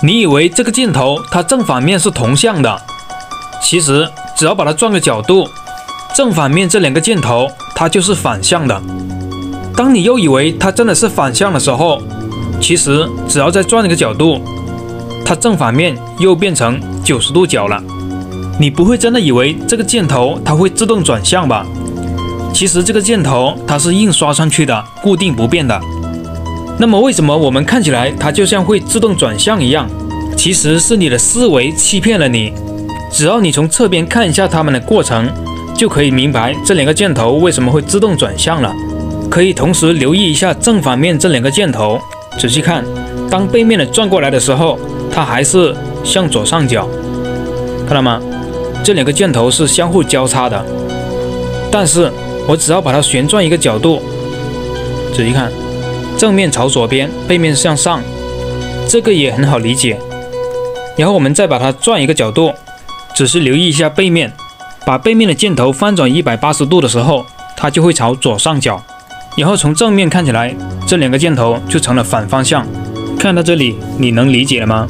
你以为这个箭头它正反面是同向的，其实只要把它转个角度，正反面这两个箭头它就是反向的。当你又以为它真的是反向的时候，其实只要再转一个角度，它正反面又变成九十度角了。你不会真的以为这个箭头它会自动转向吧？其实这个箭头它是印刷上去的，固定不变的。那么为什么我们看起来它就像会自动转向一样？其实是你的思维欺骗了你。只要你从侧边看一下它们的过程，就可以明白这两个箭头为什么会自动转向了。可以同时留意一下正反面这两个箭头，仔细看，当背面的转过来的时候，它还是向左上角，看到吗？这两个箭头是相互交叉的。但是我只要把它旋转一个角度，仔细看。正面朝左边，背面向上，这个也很好理解。然后我们再把它转一个角度，只是留意一下背面，把背面的箭头翻转一百八十度的时候，它就会朝左上角。然后从正面看起来，这两个箭头就成了反方向。看到这里，你能理解了吗？